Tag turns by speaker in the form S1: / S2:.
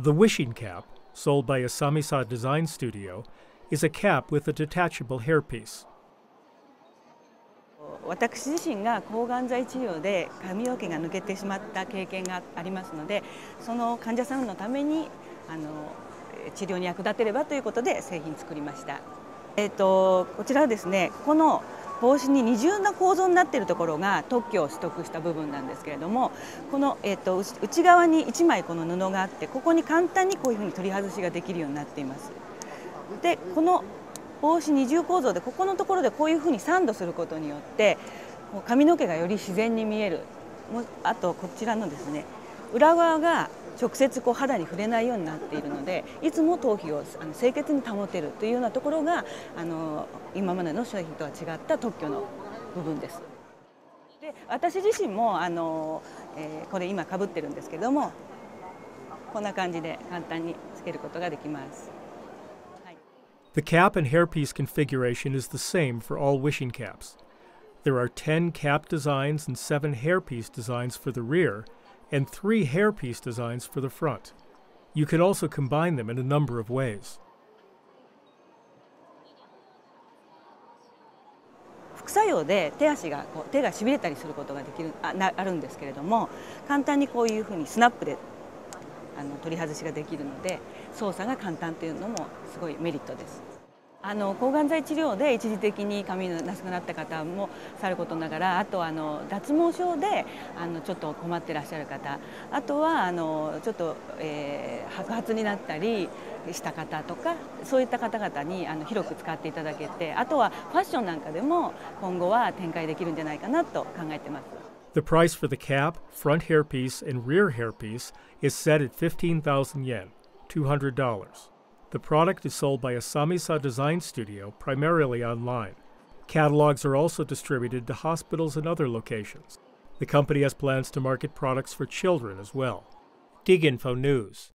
S1: The wishing cap, sold by Asamisa Design Studio, is a cap with a detachable hairpiece.
S2: 私自身が抗がん剤治療で髪の毛が抜けてしまった経験がありますのでその患者さんのためにあの治療に役立てればということで製品作りました。えーと、こちらはですねこの帽子に二重な構造になっているところが特許を取得した部分なんですけれどもこの、えーと、と内側に1枚この布があってここに簡単にこういうふうに取り外しができるようになっています。でこの帽子二重構造でここのところでこういうふうにサンドすることによって髪の毛がより自然に見えるあとこちらのですね裏側が直接こう肌に触れないようになっているのでいつも頭皮をあの清潔に保てるというようなところがあの今までの商品とは違った特許の部分です。で私自身もあの、えー、これ今かぶってるんですけどもこんな感じで簡単につけることができます。
S1: The cap and hairpiece configuration is the same for all wishing caps. There are 10 cap designs and 7 hairpiece designs for the rear, and 3 hairpiece designs for the front. You can also combine them in a number of ways.
S2: 副作用で手足がこう手がしびれたりすることができるあなあるんですけれども簡単にこういうふうにスナップであの取り外しができるので操作が簡単というのもすごいメリットです。あの抗がん剤治療で一時的に髪のなくなった方もさることながらあとあの脱毛症であのちょっと困ってらっしゃる方あとはあのちょっと、えー、白髪になったりした方とかそういった方々にあの広く使っていただけてあとはファッションなんかでも今後は展開できるんじゃないかなと考えてます。
S1: The price for the cap, front hairpiece, and rear hairpiece is set at 15,000 yen, $200. The product is sold by Asamisa Design Studio primarily online. Catalogs are also distributed to hospitals and other locations. The company has plans to market products for children as well. DigInfo News